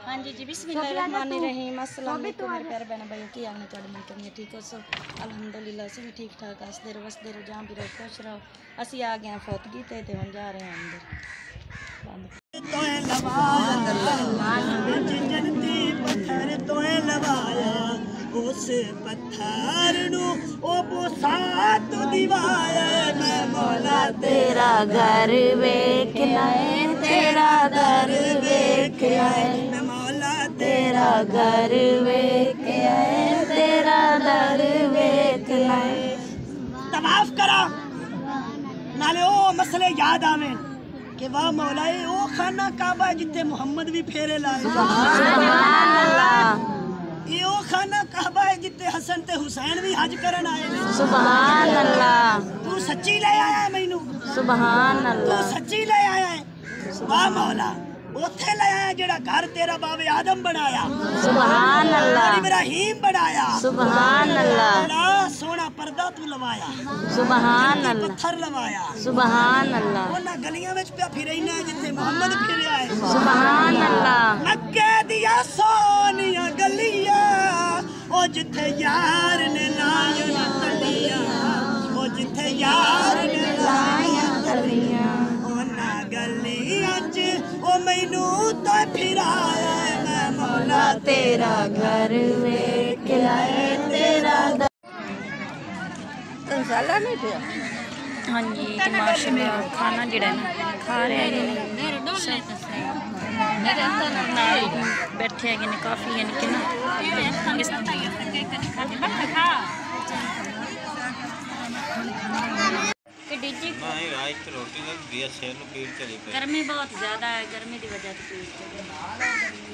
ہاں جی جی بسم اللہ الرحمن الرحیم السلام علیکم میرے پیارے بہن کی ٹھیک ہو سو الحمدللہ بھی ٹھیک ٹھاک جہاں بھی رہو خوش رہو۔ اسی آ گئے ہیں تے ہن جا رہے ہیں اندر۔ اس پتھر نو او بوسا تو دیوایا میں مولا تیرا گھر تیرا در کے آئے। مولا تیرا گھر ویک آئے। تیرا در ویک آئے। طواف کرا। نالے او مسئلے یاد آویں کہ واہ مولائے او خانہ کعبہ جتے محمد بھی پھیرے لائے سبحان اللہ۔ یہ او خانہ کعبہ ہے جتے حسن تے حسین بھی حج کرن آئے سبحان اللہ۔ تو سچی لے آیا ہے مینوں۔ سبحان اللہ۔ تو سچی لے آیا ہے۔ واہ مولا۔ اوتھے جڑا گھر تیرا باب آدم بنایا۔ سبحان اللہ ابراہیم بنایا۔ سبحان اللہ سونا پردہ تو لوایا۔ سبحان اللہ پتھر لوایا۔ سبحان اللہ گلیاں وچ محمد پھریا ہے سبحان اللہ دیا او یار تیرا گھر میں کھلائے تیرا ہاں جی ماشاء اللہ کھانا جڑا ہے نا کھا رہے ہیں بیٹھے ہیں یعنی کافی یعنی کہ نا گرمی بہت زیادہ ہے گرمی کی وجہ سے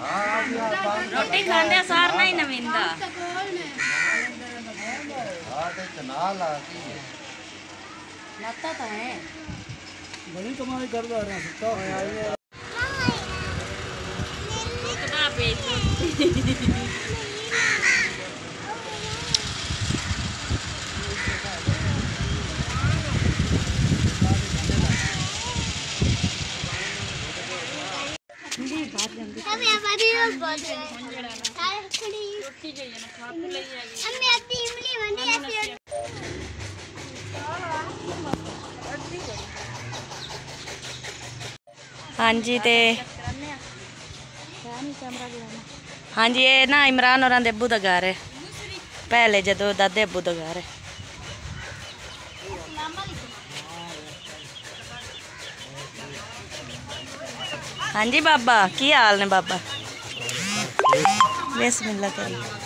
ਰੋਟੀ ਖਾਂਦੇ ਸਾਰ ਨਹੀਂ ਨਵਿੰਦਾ ਆਟੇ ਚਨਾ ਲਾ ਕੀ ਲਾਤਾ ਤਾਂ ਹੈ ਬੜੀ ਕਮਾਈ ਕਰਦਾ ਰਿਹਾ ਸੁੱਤਾ ਹੋਇਆ ਆਈ ਹੈ ਮਾਮਾ ਮੇਰੇ ਕਬਾਬੇ ہاں جی تے ہاں جی اے نا عمران اوراں ابو دا گھر ہے پہلے جدو دادے ابو دا گھر ہے ہاں جی بابا کی حال نے بابا بسم اللہ کریم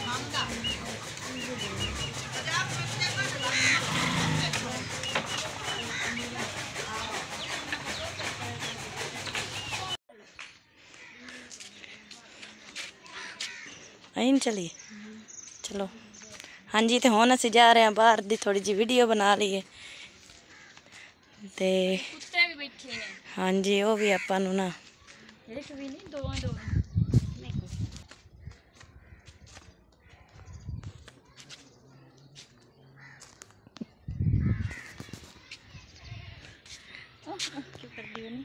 ਐਂ ਚਲੀ ਚਲੋ ਹਾਂਜੀ ਤੇ ਹੁਣ ਅਸੀਂ ਜਾ ਰਹੇ ਹਾਂ ਬਾਹਰ ਦੀ ਥੋੜੀ ਜੀ ਵੀਡੀਓ ਬਣਾ ਲਈਏ ਤੇ ਕੁੱਤੇ ਵੀ ਬੈਠੇ ਨੇ ਹਾਂਜੀ ਉਹ ਵੀ ਆਪਾਂ ਨੂੰ ਨਾ ਇੱਕ ਵੀ ਨਹੀਂ ਦੋਵਾਂ ਦੋਵਾਂ ਕੀ ਕਰਦੀ ਹੋ ਨੀ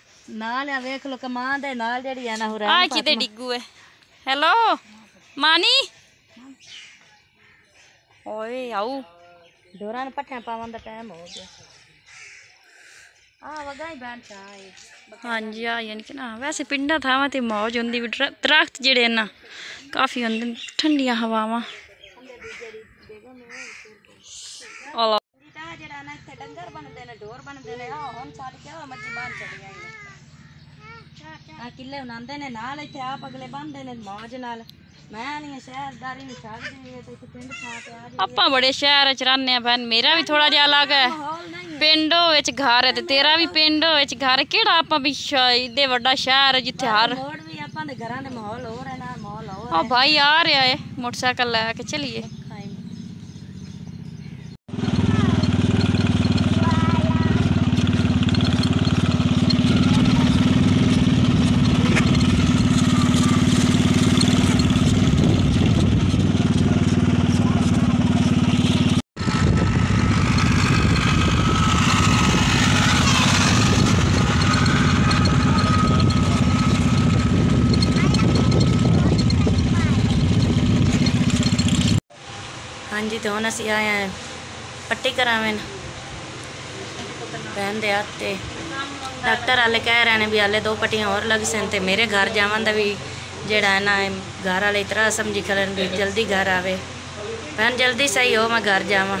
ਨਾਲ ਆ ਵੇਖ ਲੋ ਕਮਾਂ ਦੇ ਨਾਲ ਜਿਹੜੀ ਆ ਨਾ ਹੁਰਾ ਆ ਕਿਤੇ ਡਿੱਗੂ ਹੈ ਹੈਲੋ ਮਾਨੀ ਓਏ ਆਉ ਡੋਰਾਂ ਨੂੰ ਪੱਠਿਆਂ ਪਾਵਣ ਦਾ ਟਾਈਮ ਹੋ ਗਿਆ ਆ ਵਗਾ ਹੀ ਬੈਠ ਚਾਏ ਹਾਂਜੀ ਆ ਯਾਨੀ ਕਿ ਨਾ ਵੈਸੇ ਪਿੰਡਾਂ ਥਾਵਾਂ ਤੇ ਮੌਜ ਹੁੰਦੀ ਵੀ ਦਰ- ਦਰਖਤ ਜਿਹੜੇ ਨਾ ਕਾਫੀ ਹੁੰਦੇ ਨੇ, ਠੰਡੀਆਂ ਹਵਾਵਾਂ ਆਲਾ ਤਾਂ ਜਿਹੜਾ ਨਾ ਇੱਥੇ ਡੰਗਰ ਬਣਦੇ ਨੇ ਢੋਰ ਬਣਦੇ ਨੇ ਆ ਹੁਣ ਸਾਡੇ ਕਿਹਾ ਮੱਝੀ ਬਾਹਰ ਚੜੀਆਂ ਨੇ بڑے شہر چر میرا بھی تھوڑا جہا الگ پنڈو گھر بھی پنڈو گھر بھائی آ رہا ہے موٹر سائیکل لا کے چلیے ਹਾਂਜੀ ਤੇ ਹੁਣ ਅਸੀਂ ਆਏ ਹਾਂ ਪੱਟੀ ਕਰਾਵੇਂ ਭੈਣ ਦੇ ਹੱਥ ਤੇ ਡਾਕਟਰ ਵਾਲੇ ਕਹਿ ਰਹੇ ਨੇ ਵੀ ਹਾਲੇ ਦੋ ਪੱਟੀਆਂ ਹੋਰ ਲੱਗ ਸਨ ਤੇ ਮੇਰੇ ਘਰ ਜਾਵਣ ਦਾ ਵੀ ਜਿਹੜਾ ਹੈ ਨਾ ਇਹ ਘਰ ਵਾਲੇ ਇਤਰਾ ਸਮਝੀ ਖਲਨ ਵੀ ਜਲਦੀ ਘਰ ਆਵੇ ਭੈਣ ਜਲਦੀ ਸਹੀ ਹੋ ਮੈਂ ਘਰ ਜਾਵਾਂ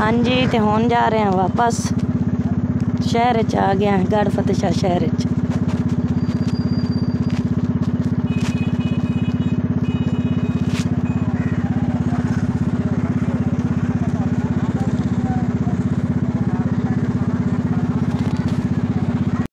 ਹਾਂਜੀ ਤੇ ਹੁਣ ਜਾ ਰਹੇ ਹਾਂ ਵਾਪਸ ਸ਼ਹਿਰ ਚ ਆ ਗਏ ਹਾਂ ਗੜ ਫਤਿਹ ਸ਼ਾਹ ਸ਼ਹਿਰ ਚ